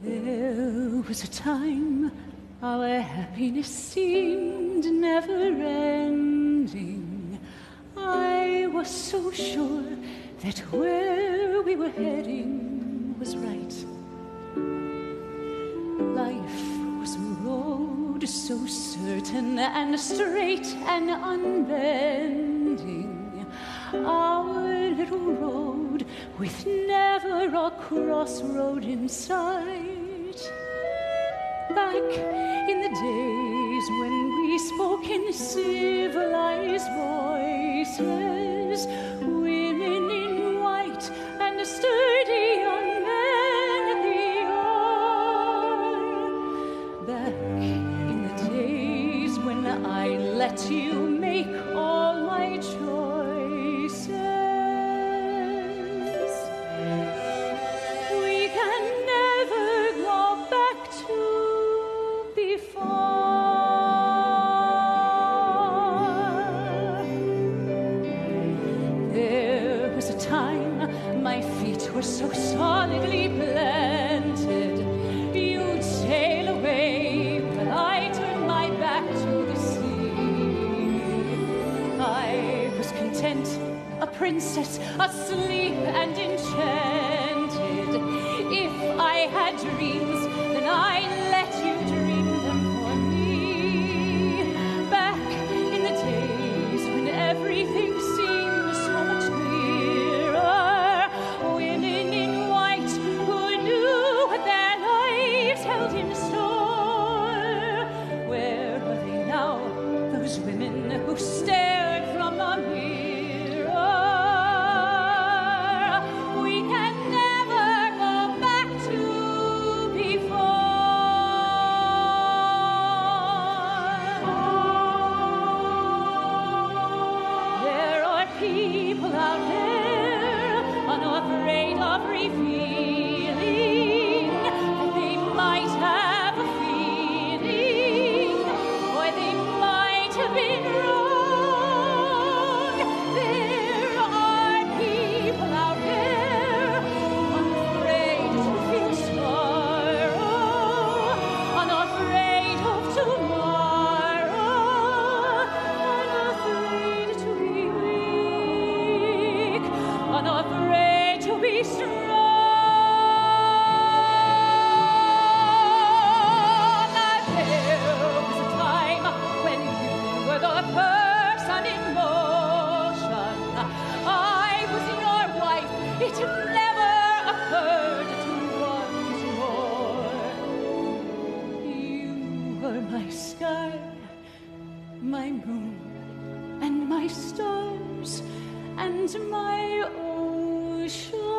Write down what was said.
There was a time our happiness seemed never ending. I was so sure that where we were heading was right. Life was a road so certain and straight and unbending. Our little road with never a crossroad in sight. Back in the days when we spoke in civilized voices, women in white and a sturdy young men at the. Back in the days when I let you make time my feet were so solidly planted. You'd sail away, but I turned my back to the sea. I was content, a princess, asleep and in enchanted. Women who stared from the mirror? My sky my moon, and my stars, and my ocean.